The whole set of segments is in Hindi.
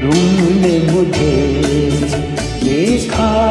तुमने मुझे देखा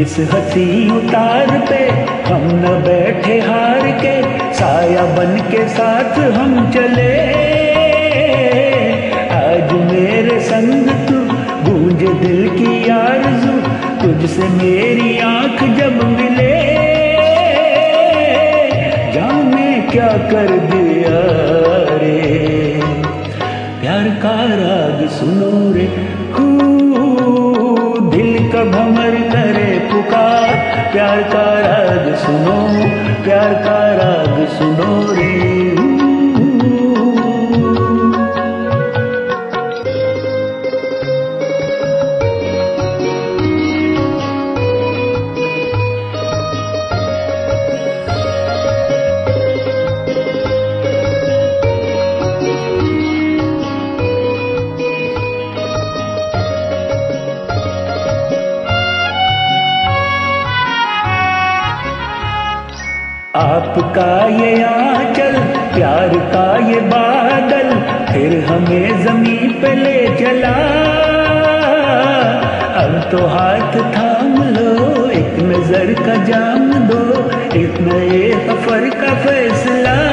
इस हसी उतार पे हम न बैठे हार के, साया बन के साथ हम चले। आज मेरे संग तू गूंज दिल की आरज़ू, तुझसे मेरी आँख जब मिले। जाने क्या कर दिया रे, प्यार का राग सुनो रे पुकार प्यार का राग सुनो प्यार का राग सुनो रे। आपका ये आंचल, प्यार का ये बादल, फिर हमें ज़मीन पे ले चला। अब तो हाथ थाम लो, एक नज़र का जाम दो, एक नए सफ़र का फैसला।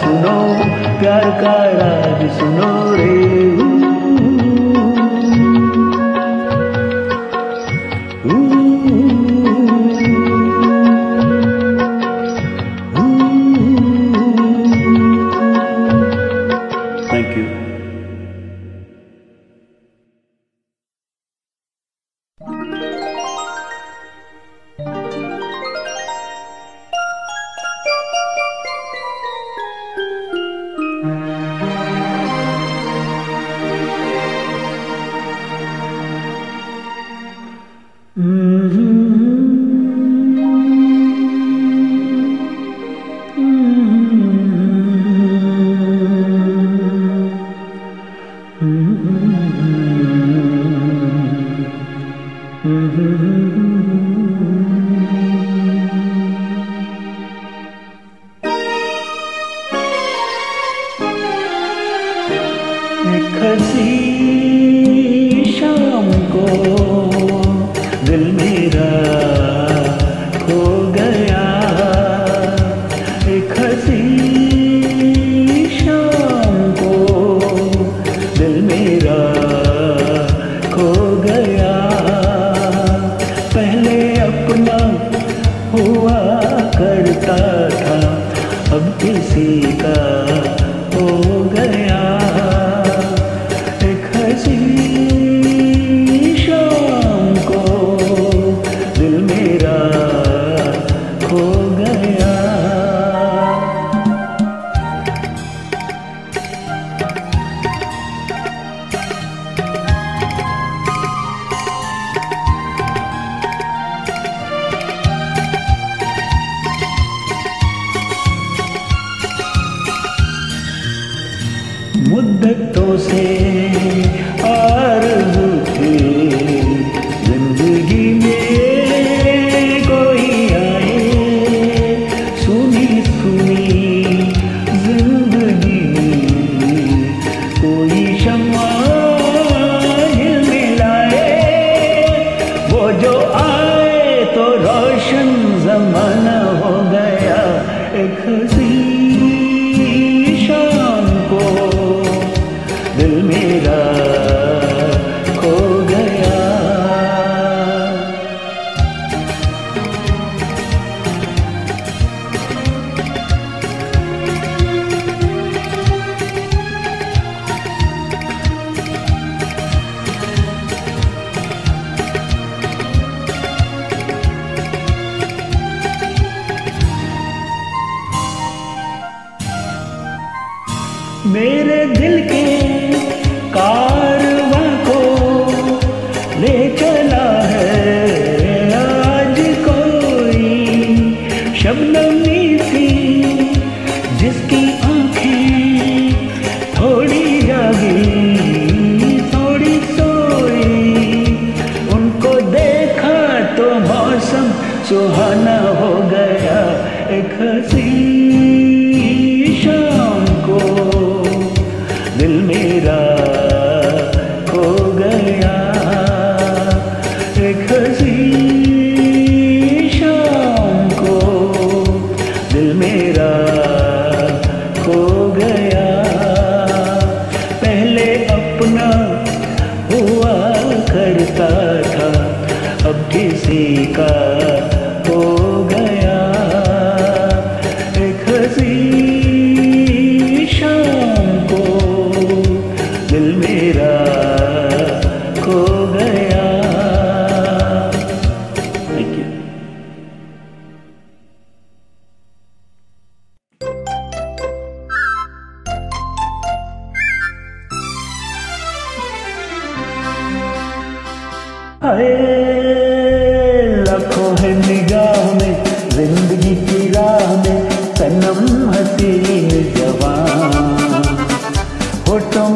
सुनो प्यार का राज सुनो रे।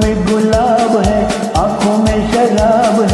में गुलाब है आँखों में शराब है।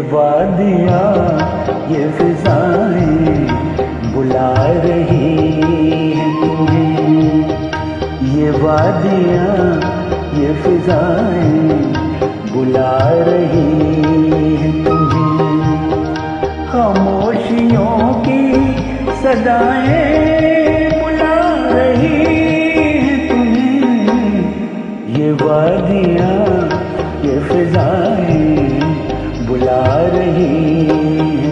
वादियाँ, ये फिजाएँ बुला रही हैं तुम्हें। ये वादियाँ, ये फिजाएँ बुला रही हैं तुम्हें। खामोशियों की सदाएँ बुला रही हैं तुम्हें। ये वादियाँ, ये फिजाएँ बुला रही है।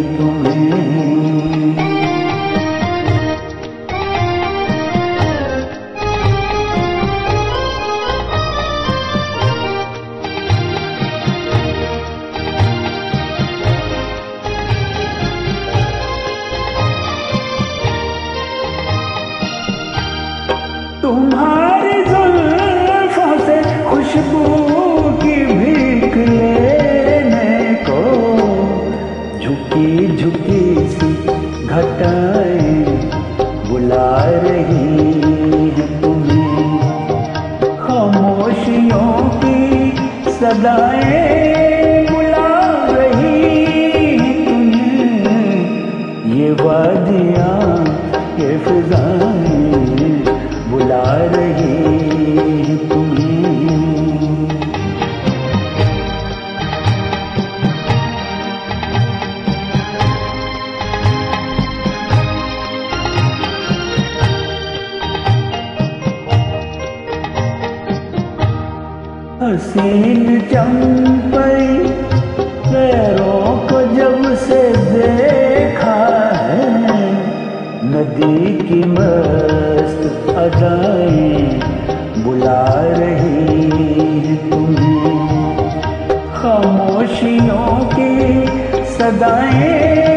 नदी की मस्त अदाएँ बुला रही है तुम्हें। खामोशियों की सदाएँ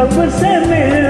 जब से मिलने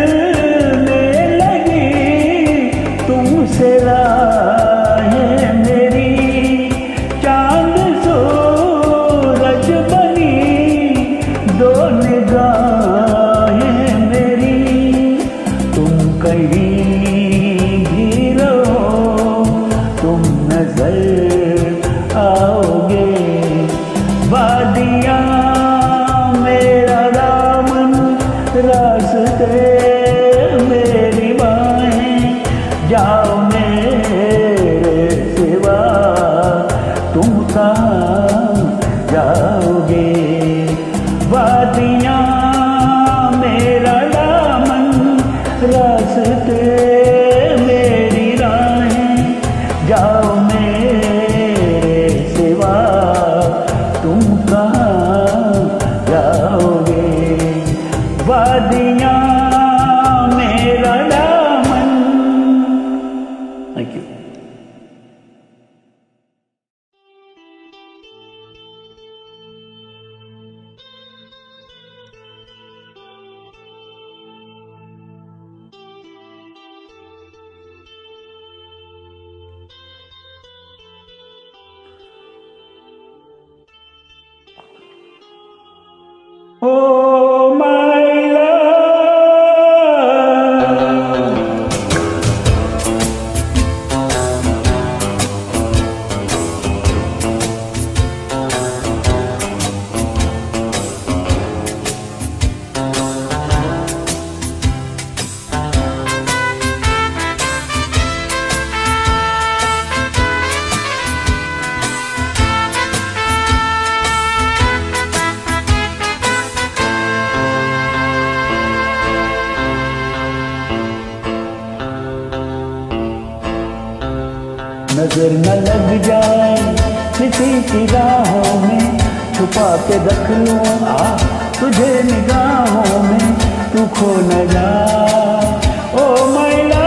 नज़र न लग जाए। किसी की राहों में छुपा के रख लूँ। आ, तुझे निगाहों में तू खो न जाए ओ मैला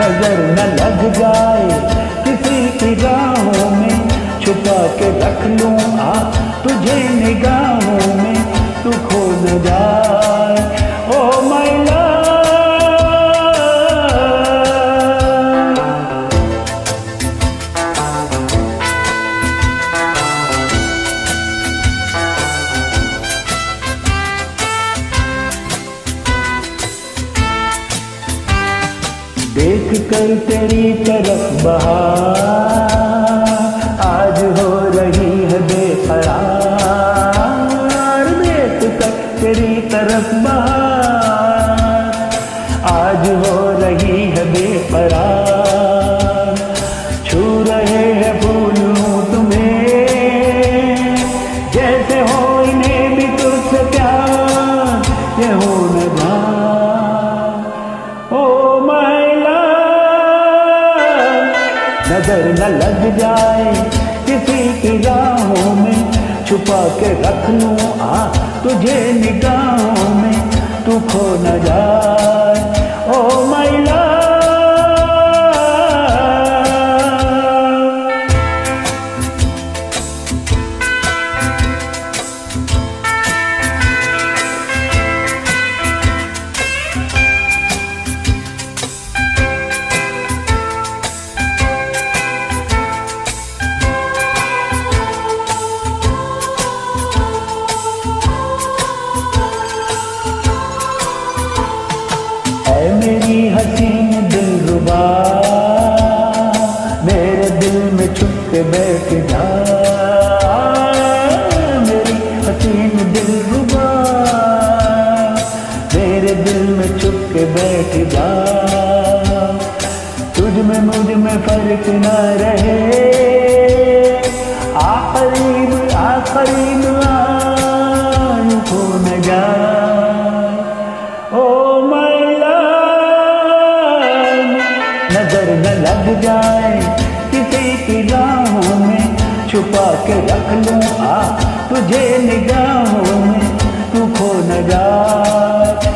नज़र न लग जाए। किसी की राहों में छुपा के रख लूँ। आ, तुझे निगाहों में तू खो न जाए। ओ मैला कर तेरी तरफ़ बहार। छुपा के रख लू आ तुझे निगाहों में तू खो न जाए। ओ मैला हसीन दिल रुबा मेरे दिल में छुप के बैठ जा। मेरी हसीन दिल रुबा मेरे दिल में छुप के बैठ जा। तुझ में मुझमें फ़र्क न रहे। आ करीब आ करीब राहों में छुपा के रख लूँ आ तुझे निगाहों में तू खो न जाए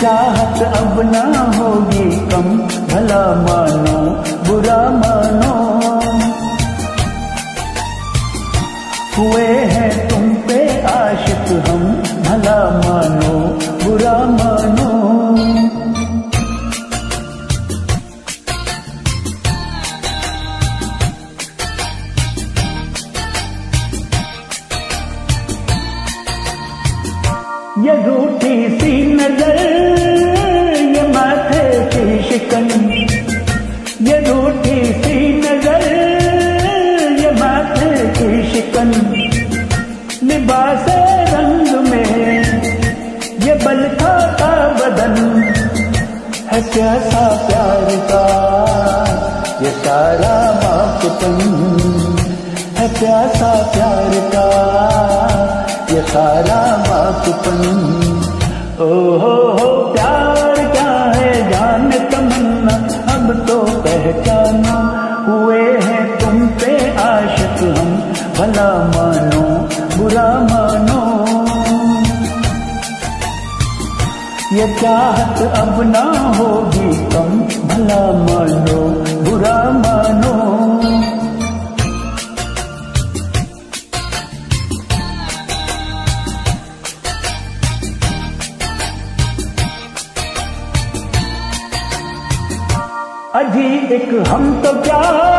चाहत अब ना होगी कम, भला मानो, बुरा मानो। हुए हैं तुम पे आशिक हम, भला मानो, बुरा मानो कैसा प्यार का ये सारा मापपन है प्यासा प्यार का। ये सारा मापपन ओ हो हो, प्यार क्या है? जान तमन्ना, अब तो पहचाना। हुए हैं तुम पे आशिक हम, भला मानो, बुरा मानो। ये चाहत अब ना होगी कम, भला मानो, बुरा मानो। अजी, एक हम तो क्या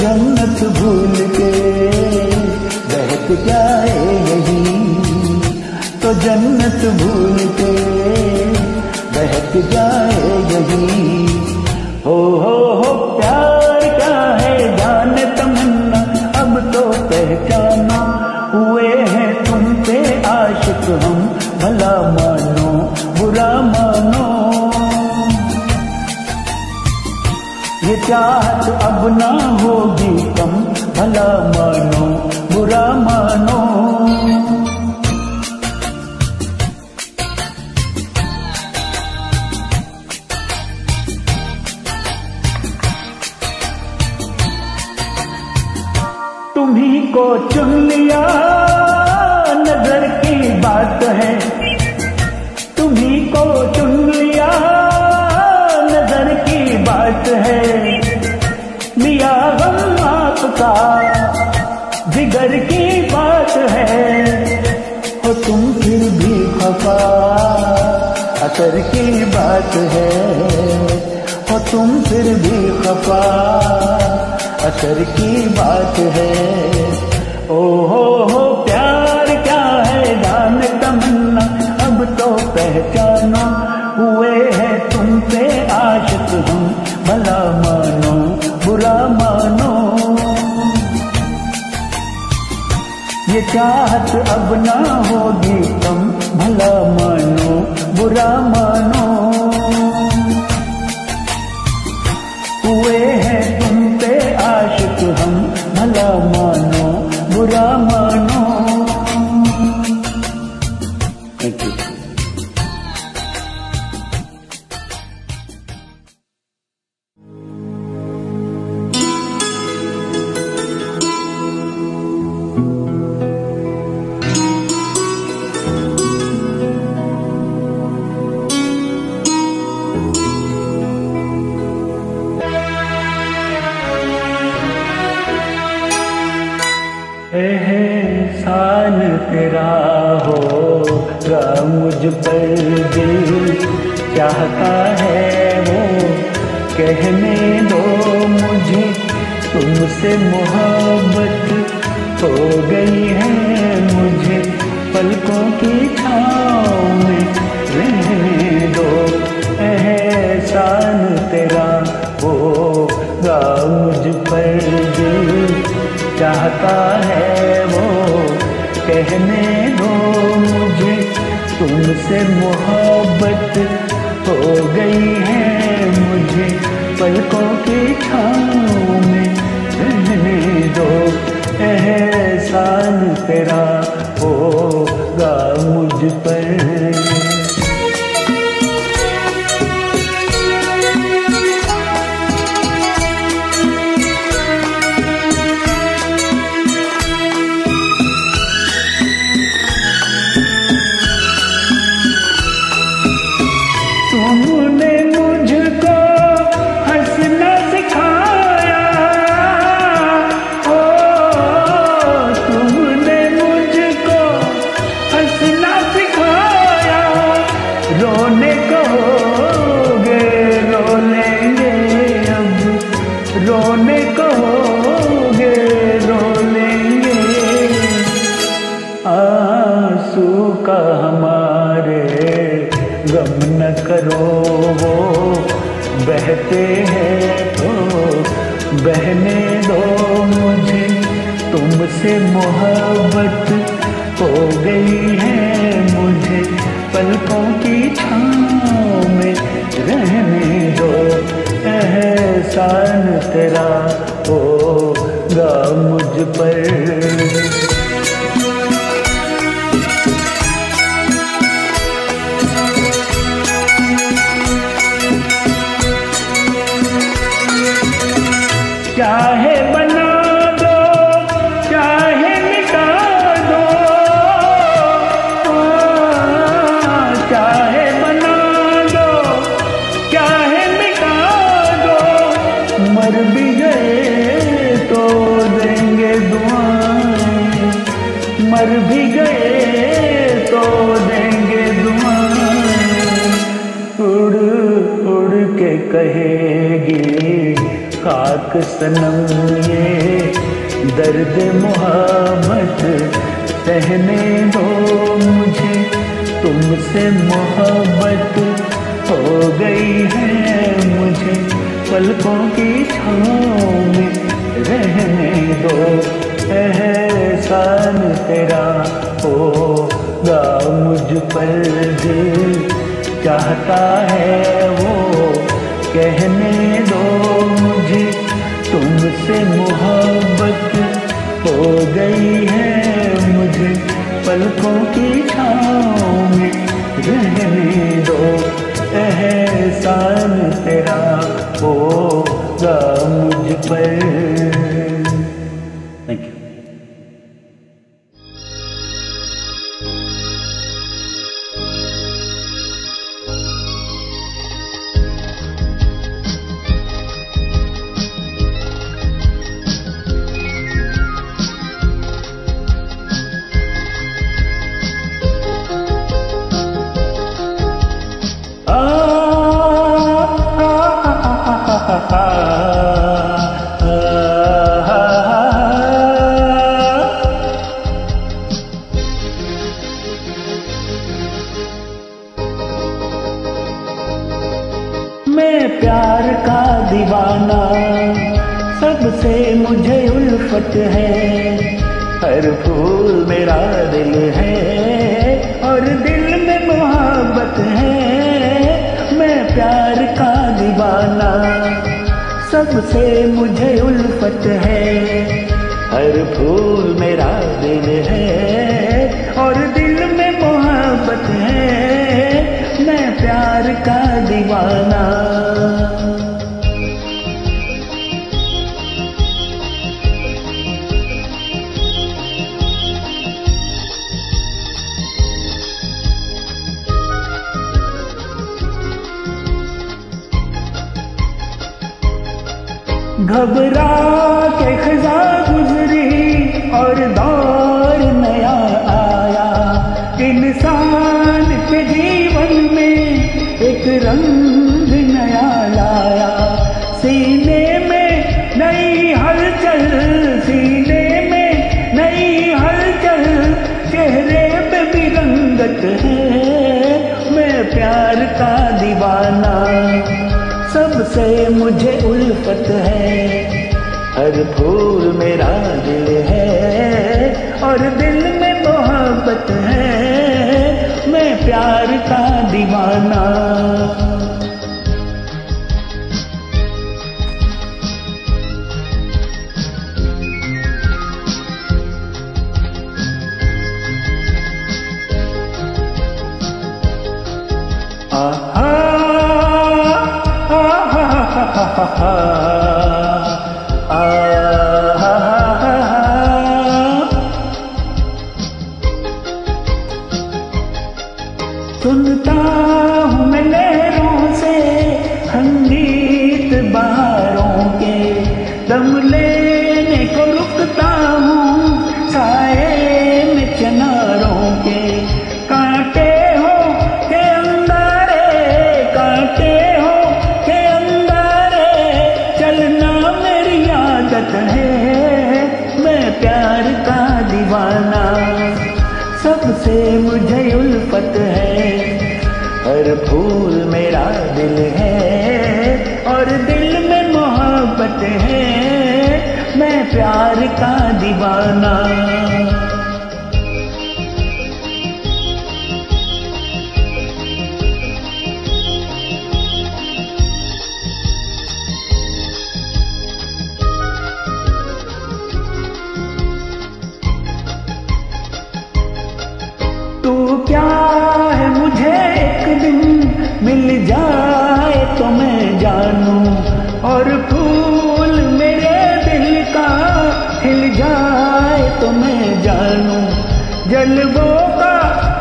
जन्नत भूल के बहक जाए यही। तो जन्नत भूल के बहक जाए यही। हो हो हो, प्यार क्या है? जान तमन्ना, अब तो पहचानो। हुए हैं तुम पे आशिक हम, भला मानो, बुरा मानो। ये चाहत अब ना कम भला खफा असर की बात है हो तुम फिर भी खफा। असर की बात है ओ हो हो, प्यार क्या है जान तमन्ना, अब तो पहचानो, हुए हैं तुम पे आशिक हम, भला मानो, बुरा मानो। ये चाहत अब ना होगी भला मानो बुरा मानो तुमसे मोहब्बत हो गई है मुझे। पलकों के छाँव में रहने दो, एहसान तेरा होगा मुझ पर। तुमसे मोहब्बत हो गई है मुझे। पलकों की छाँव में रहने दो, एहसान तेरा होगा मुझ पर दिल चाहता है वो। कहने दो मुझे, तुमसे मोहब्बत हो गई है मुझे। पलकों की छाँव में रहने दो। एहसान तेरा होगा मुझ पर। घबरा के खजा गुजरी और दौर नया आया। इंसान के जीवन में एक रंग सबसे मुझे उल्फत है। हर फूल मेरा दिल है और दिल में मोहब्बत है। मैं प्यार का दीवाना Aha है और दिल में मोहब्बत है मैं प्यार का दीवाना। जलवों का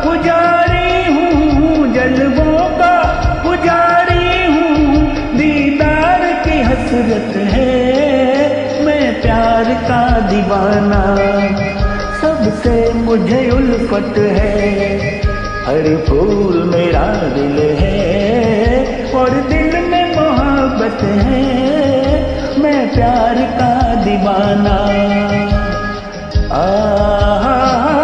पुजारी हूँ जलवों का पुजारी हूँ। दीदार की हसरत है, मैं प्यार का दीवाना। सबसे मुझे उल्फत है, हर फूल मेरा दिल है। और दिल में मोहब्बत है, मैं प्यार का दीवाना। आ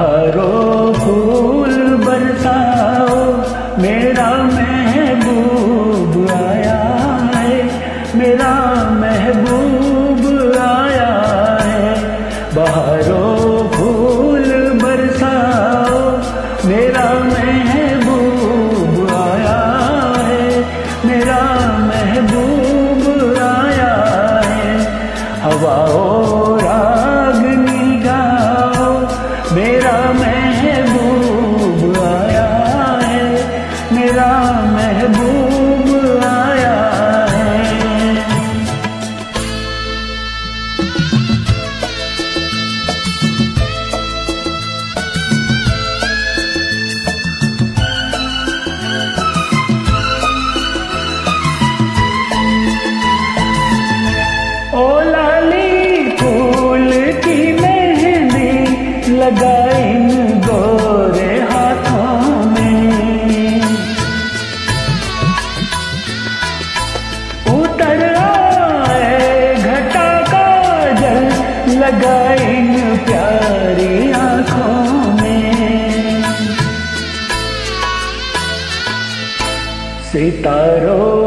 बहारो गोरे हाथों में। उतर घटा का जल आँखों में। सितारों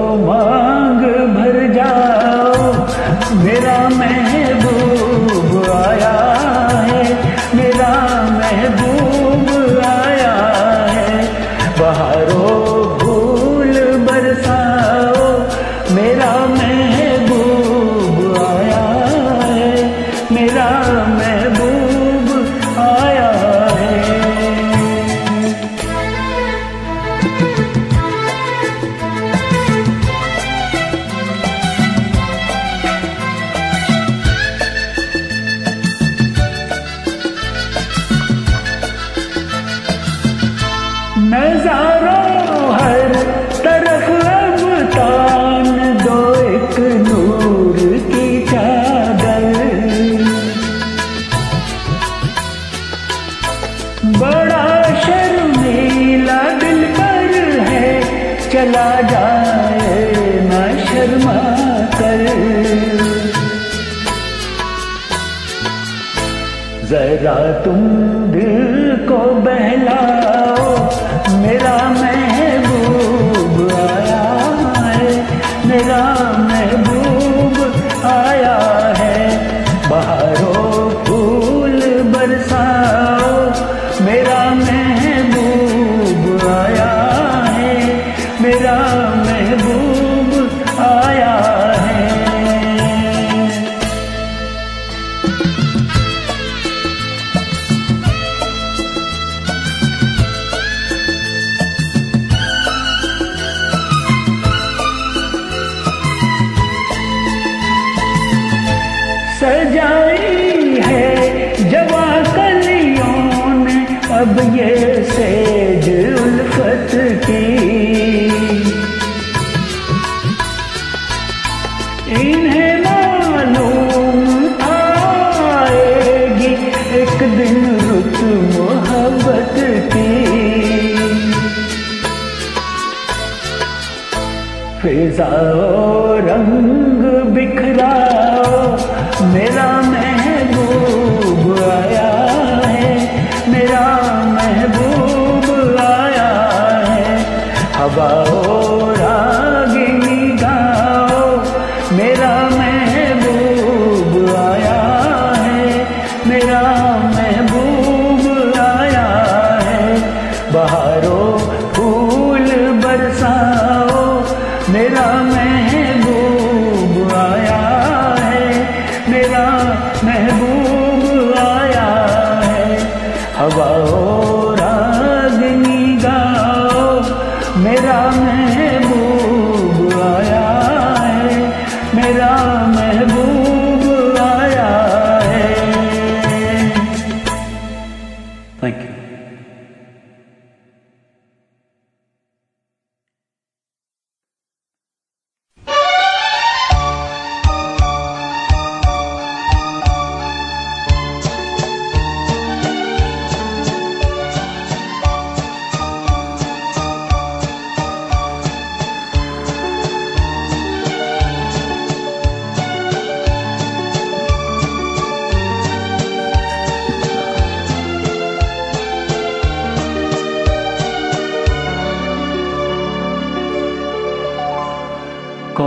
मेरा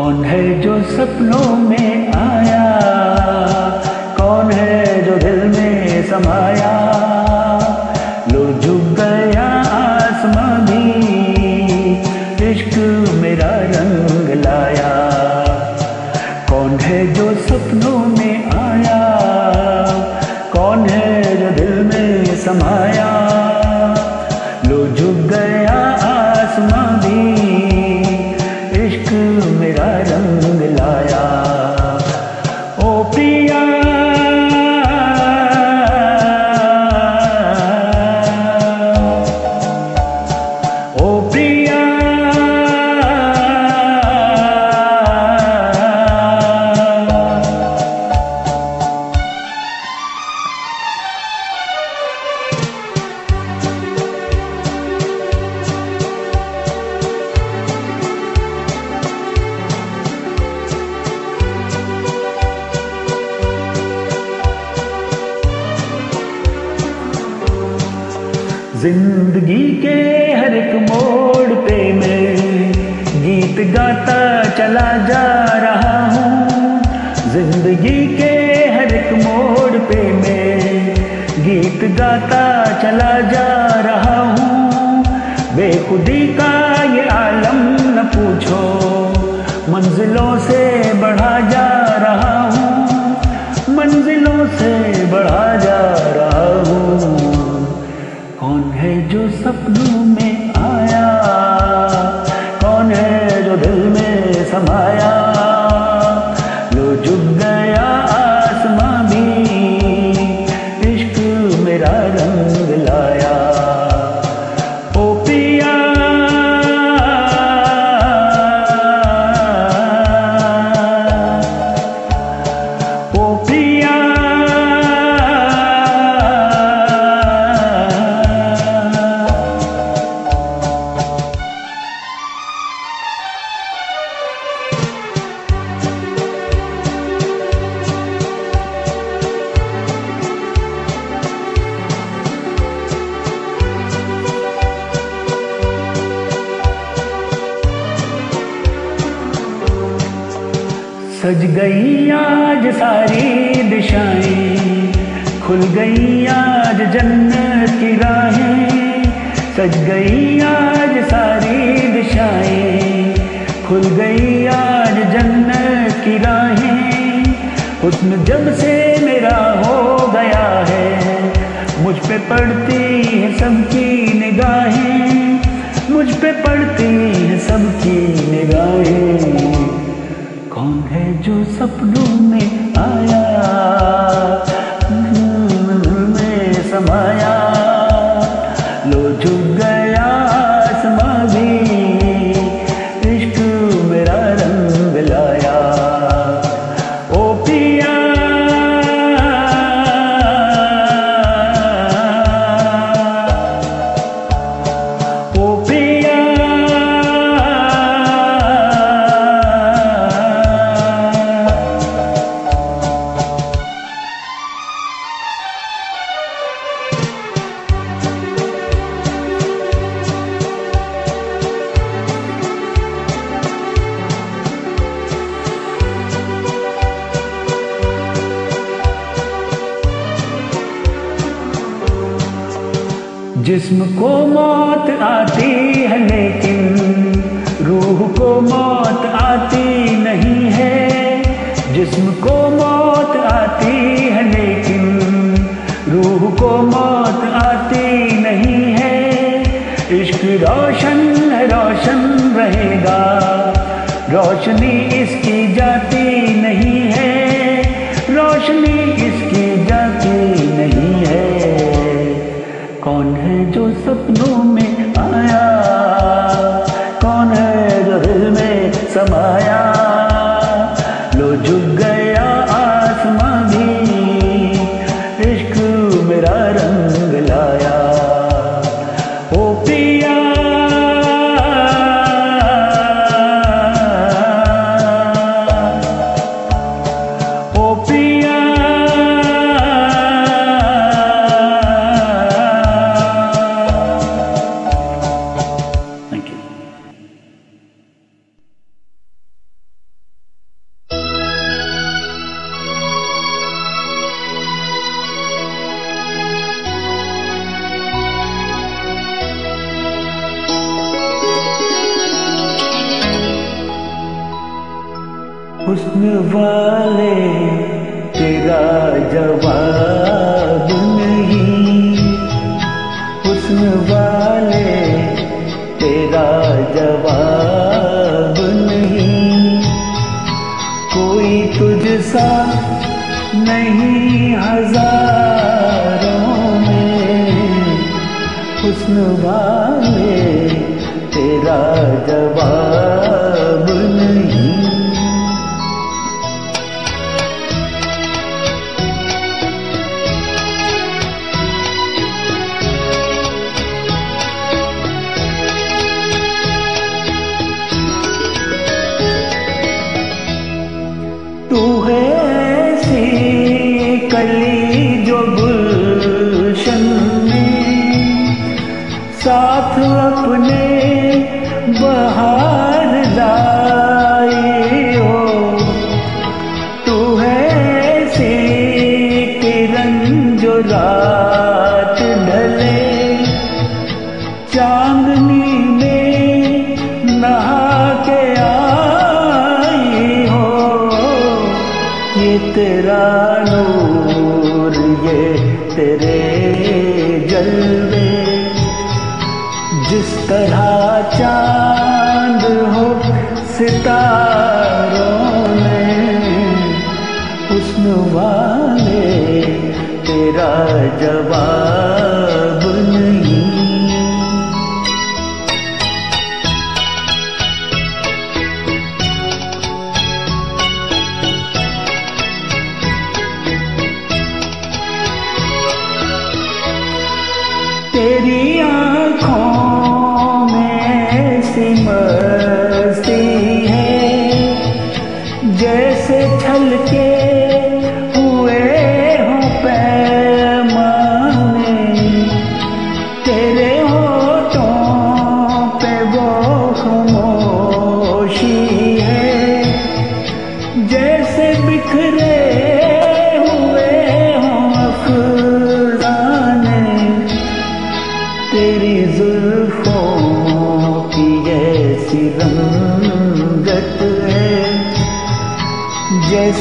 कौन है जो सपनों में आया? कौन है जो दिल में समाया?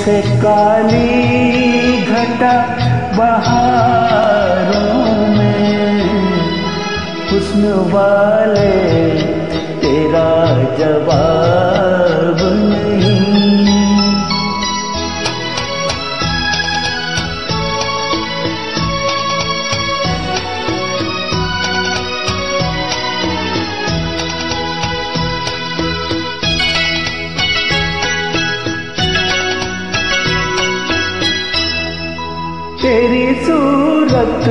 से काली वक्त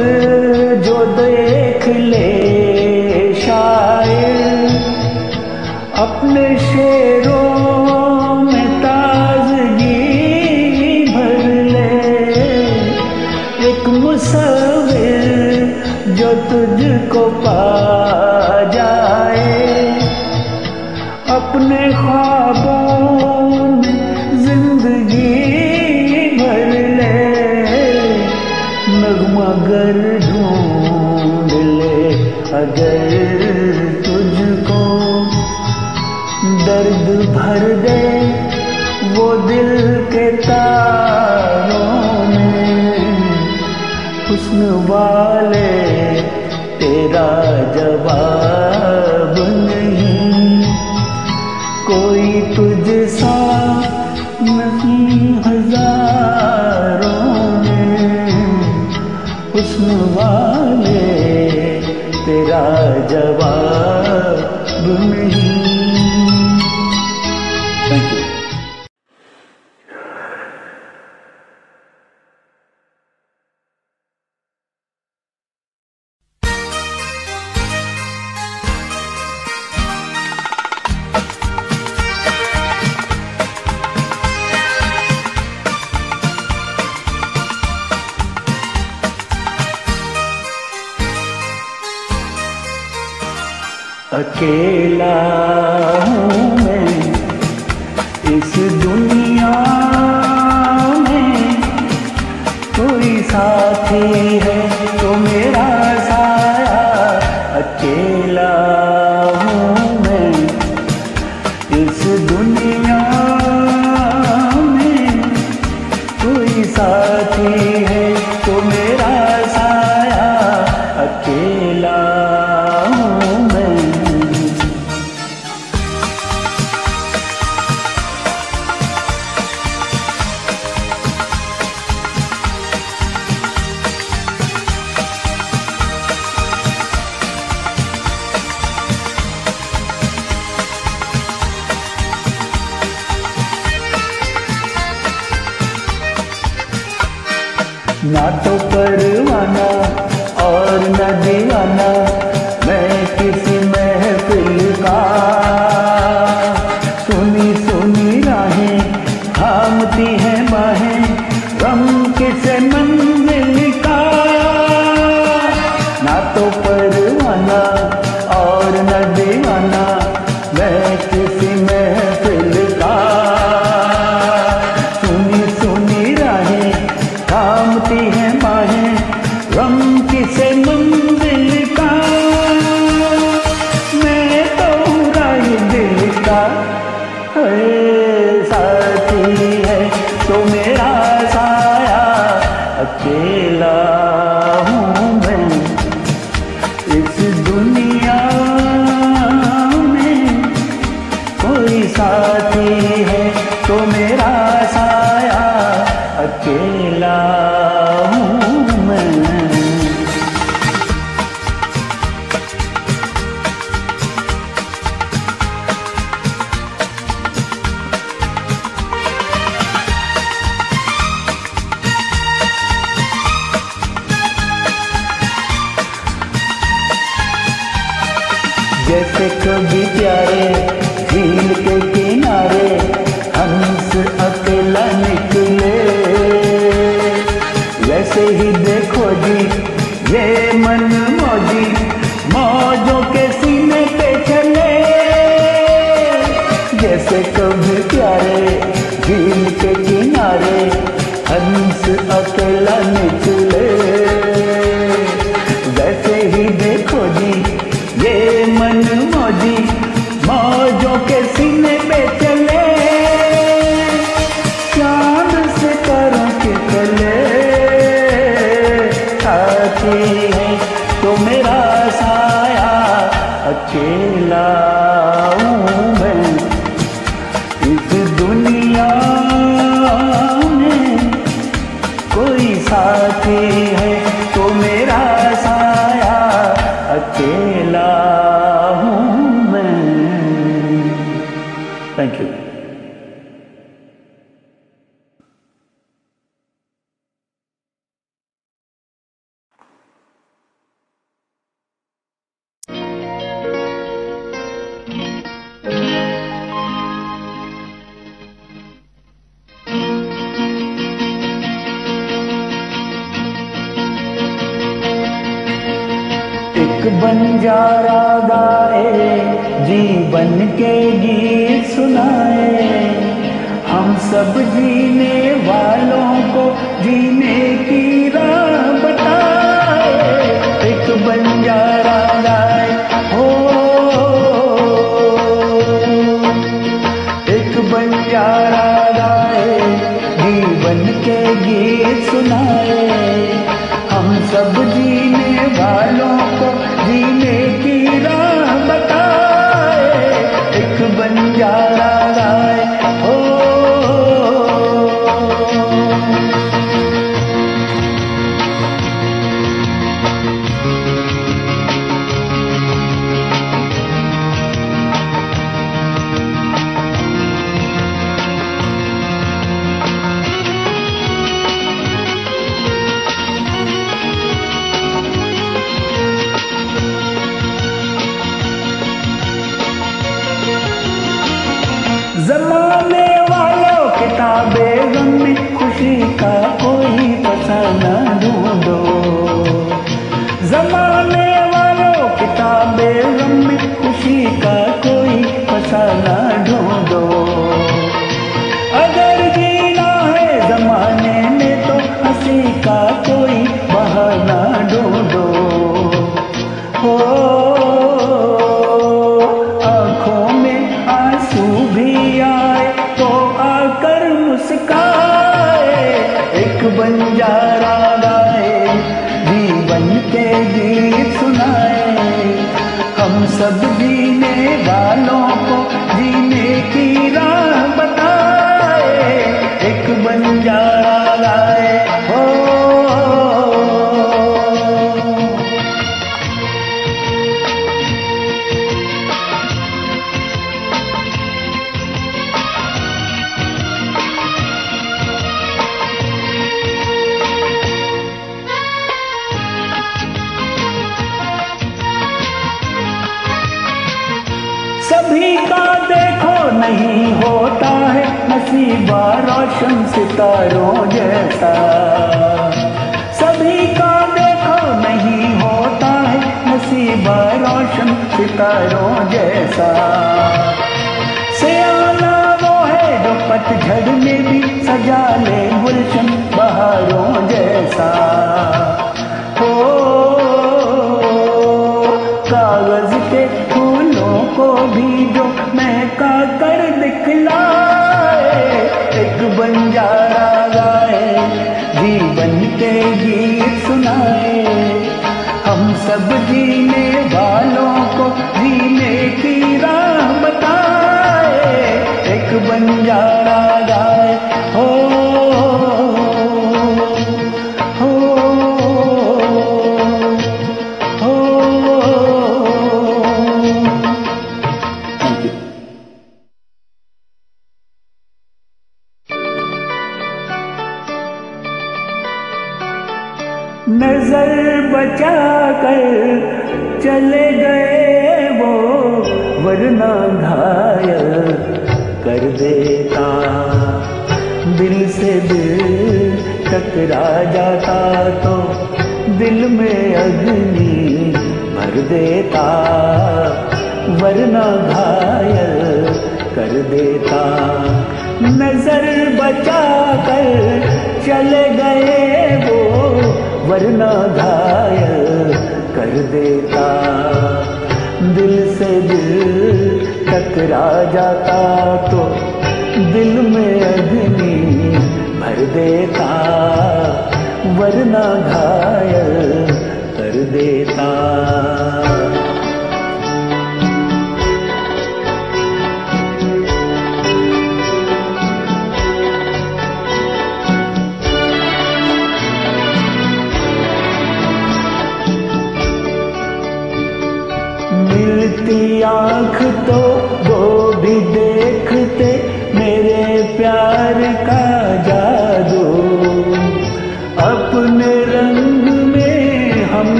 जो देख ले शायर। अपने शेरों में ताजगी भर ले। एक मुसविर जो तुझको पा जाए। अपने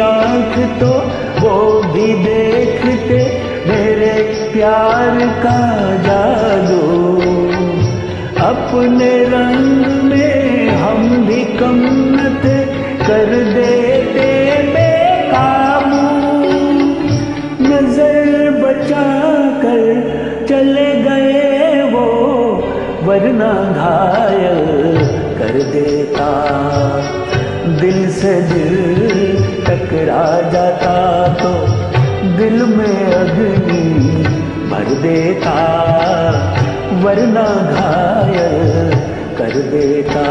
आँख तो वो भी देखते, मेरे प्यार का जादू। अपने रंग में हम भी कम थे, कर देते बेकाबू। नज़र बचा कर चले गए वो, वरना घायल कर देता। दिल से दिल टकरा जाता तो दिल में अग्नि भर देता वरना घायल कर देता।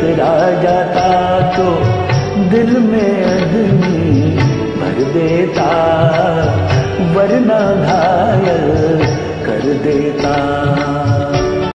टकरा जाता तो दिल में अदमी भर देता वरना घायल कर देता।